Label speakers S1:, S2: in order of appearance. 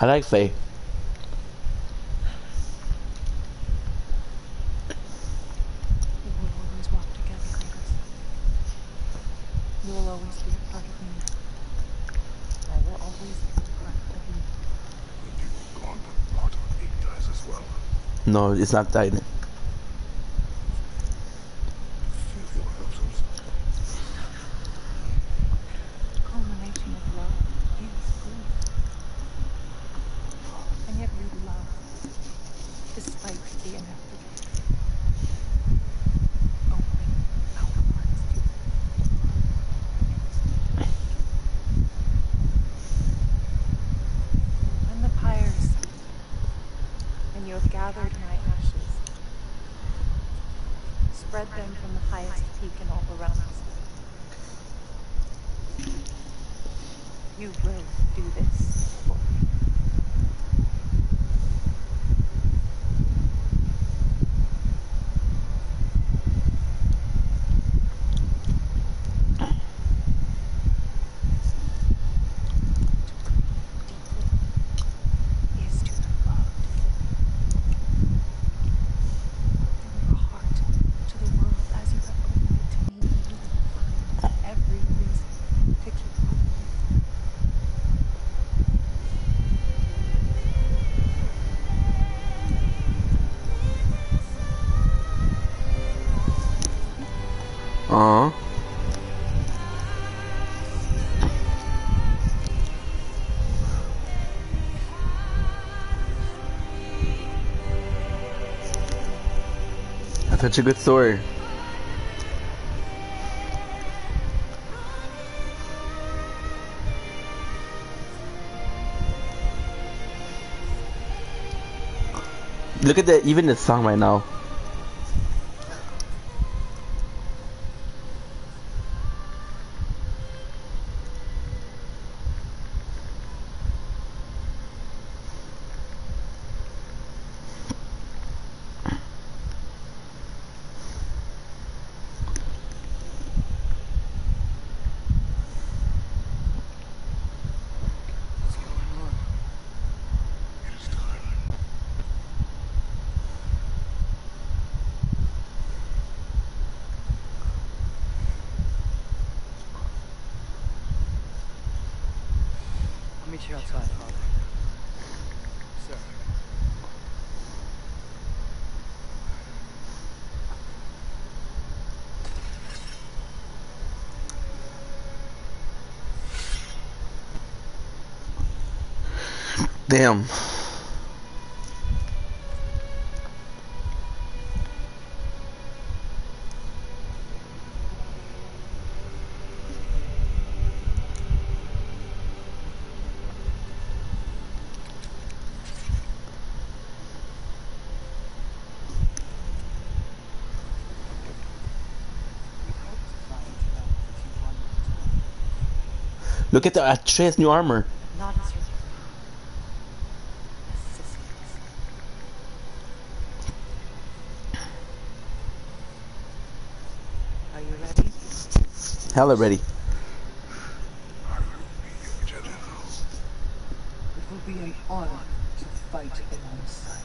S1: I like Faye.
S2: We will always walk together, Kratos. You will always be a part of me. I will always be a part of you.
S3: When you are gone, the part of me dies as well.
S1: No, it's not dying.
S3: Feel your hurtles.
S2: The culmination of love is grief. And yet we love, despite the pyres and you have gathered my ashes, spread them from the highest peak in all the realms. You will do this for me.
S1: Such a good story. Look at that, even the song right now.
S4: Outside, Father.
S1: Damn. Look at the Atreus new armor.
S2: Not as your as Sissy's. Are you ready?
S1: Hella ready.
S3: I will be your general.
S4: It will be an honor to fight alongside